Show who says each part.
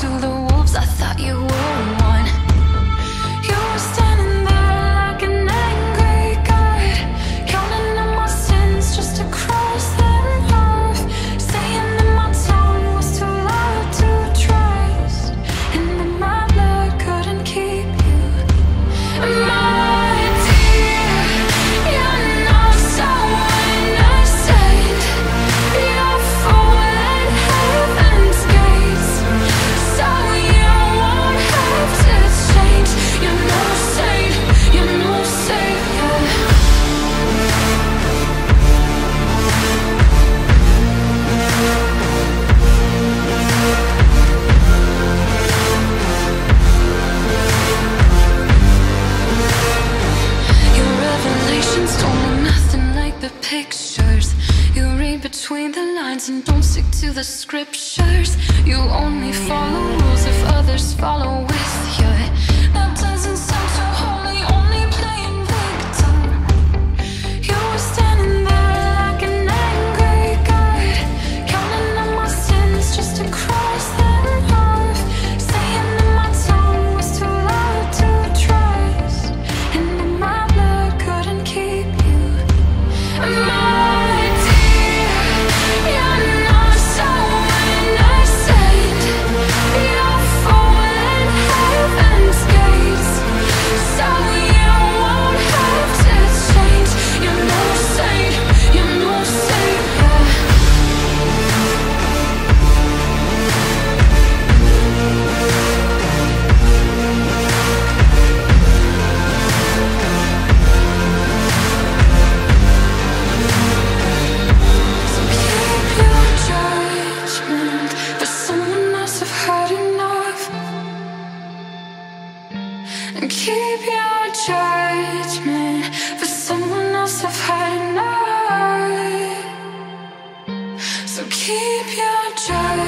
Speaker 1: to the wolves. I thought you between the lines and don't stick to the scriptures. You only follow rules if others follow with you. keep your joy